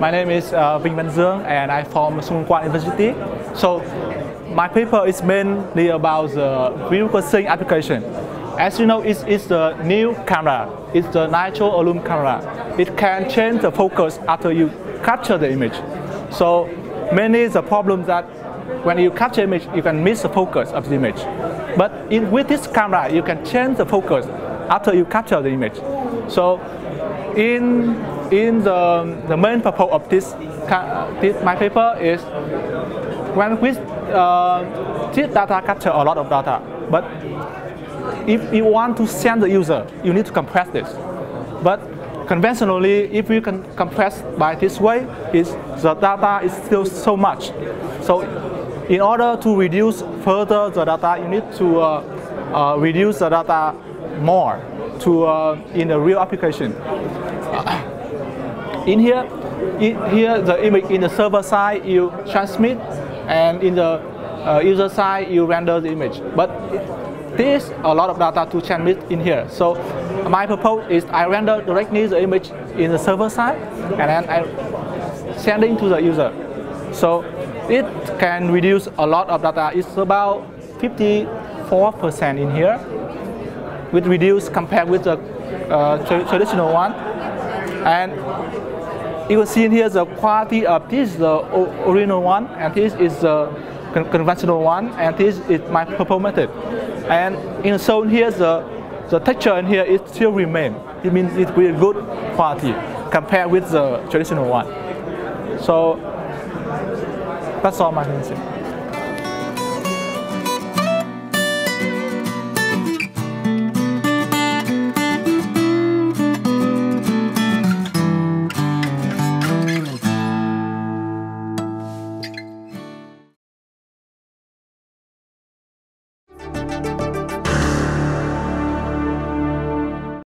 My name is uh, Vinh Văn Dương and I'm from Sungkyunkwan University. So my paper is mainly about the refocusing application. As you know, it's, the new camera. It's the Lytro Illum camera. It can change the focus after you capture the image. So many the problem that when you capture image, you can miss the focus of the image. But in, with this camera, you can change the focus after you capture the image. So in, in the, the main purpose of this, this my paper is when we uh, this data capture a lot of data, but if you want to send the user, you need to compress this. But conventionally, if you can compress by this way, is the data is still so much. So in order to reduce further the data, you need to uh, uh, reduce the data more to uh, in a real application. In here, here the image in the server side you transmit, and in the uh, user side you render the image. But this a lot of data to transmit in here. So my purpose is I render directly the image in the server side, and then I sending to the user. So it can reduce a lot of data. It's about 54% in here, with reduce compared with the uh, tra traditional one. And you can see here the quality of this is the original one, and this is the con conventional one, and this is my purple method. And in shown here, the, the texture in here it still remain. It means it's really good quality compared with the traditional one. So that's all my say.